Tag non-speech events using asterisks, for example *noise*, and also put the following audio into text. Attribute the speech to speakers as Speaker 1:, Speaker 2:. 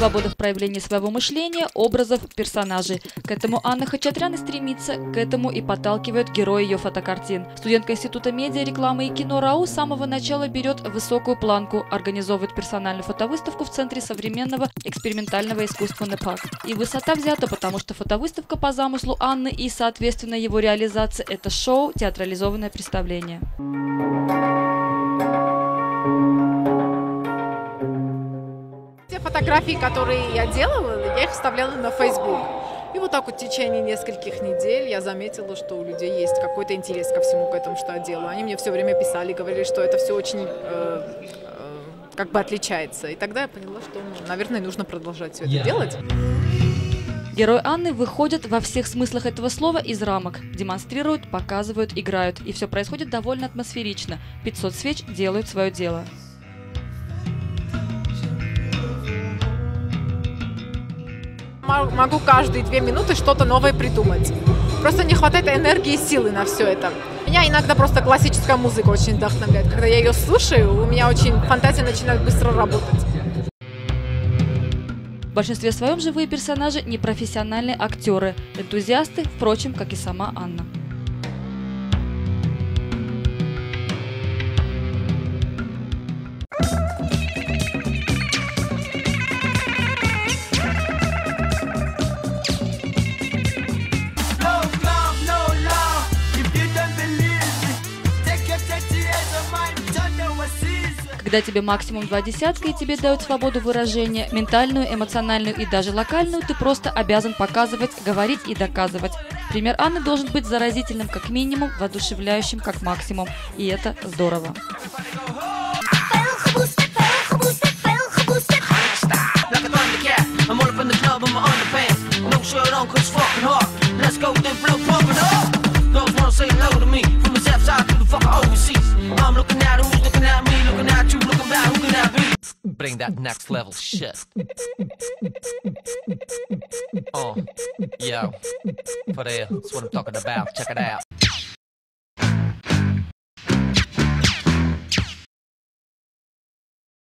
Speaker 1: свобода в проявлении своего мышления, образов, персонажей. К этому Анна Хачатрян стремится, к этому и подталкивают герои ее фотокартин. Студентка Института медиа, рекламы и кино РАУ с самого начала берет высокую планку, организовывает персональную фотовыставку в Центре современного экспериментального искусства НЭПАК. И высота взята, потому что фотовыставка по замыслу Анны и, соответственно, его реализация – это шоу, театрализованное представление.
Speaker 2: Те фотографии, которые я делала, я их вставляла на Facebook. И вот так вот в течение нескольких недель я заметила, что у людей есть какой-то интерес ко всему к этому, что я делаю. Они мне все время писали, говорили, что это все очень э, э, как бы отличается. И тогда я поняла, что, ну, наверное, нужно продолжать все это
Speaker 3: Yeah.
Speaker 2: делать.
Speaker 1: Герои Анны выходят во всех смыслах этого слова из рамок, демонстрируют, показывают, играют. И все происходит довольно атмосферично. 500 свеч делают свое дело.
Speaker 2: Могу каждые две минуты что-то новое придумать. Просто не хватает энергии и силы на все это. Меня иногда просто классическая музыка очень вдохновляет. Когда я ее слушаю, у меня очень фантазия начинает быстро работать.
Speaker 1: В большинстве своем живые персонажи – непрофессиональные актеры, энтузиасты, впрочем, как и сама Анна. Когда тебе максимум два десятка и тебе дают свободу выражения, ментальную, эмоциональную и даже локальную, ты просто обязан показывать, говорить и доказывать. Пример Анны должен быть заразительным как минимум, воодушевляющим как максимум. И это здорово.
Speaker 4: Let's go, then blow pumping up. Girls wanna say hello to me from the
Speaker 5: Bring that next level shit. *laughs* Oh, yo, for real, that's what I'm talking about. Check it out.